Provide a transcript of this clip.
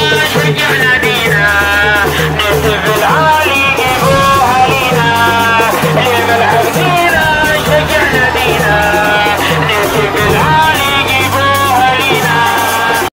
Hola,